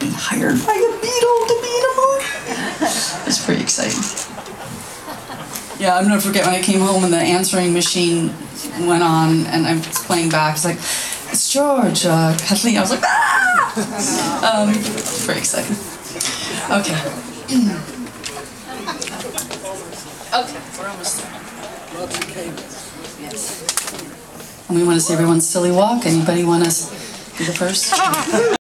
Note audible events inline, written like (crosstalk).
Be hired by a Beatle to be in a movie. It's pretty exciting. Yeah, I'm never forget when I came home and the answering machine went on and I was playing back. It's like, it's George, uh, Kathleen. I was like, ah! Um, pretty exciting. Okay. okay, we're almost there. And we want to see everyone's silly walk. Anybody want to be the first? (laughs)